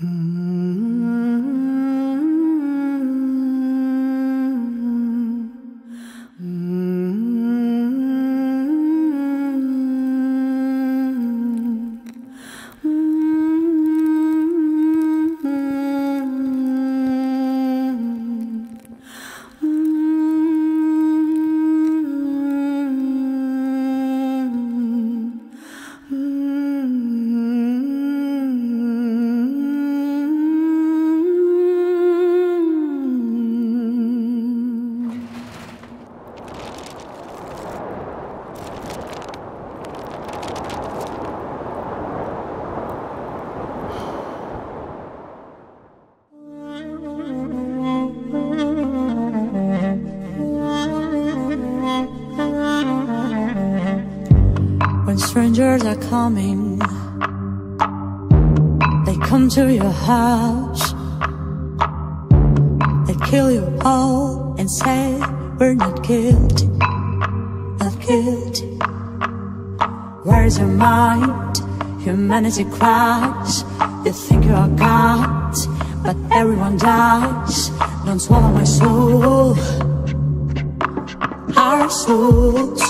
When strangers are coming, they come to your house. They kill you all and say we're not guilty, not guilty. Where's your mind? Humanity cries. You think you are God, but everyone dies. Don't swallow my soul, our souls.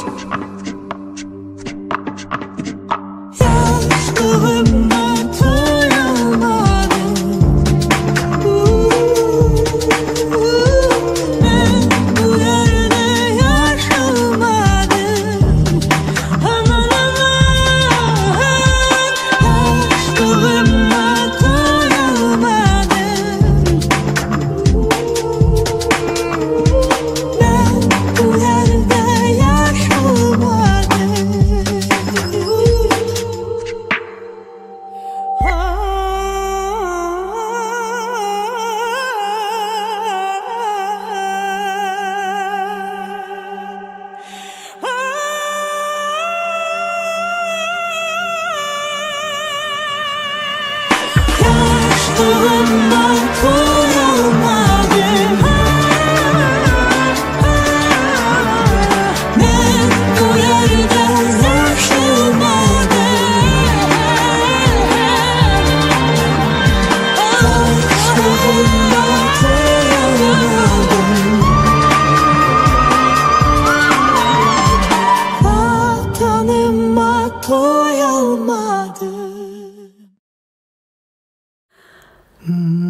Yaşlılığımdan koyamadım doyamadım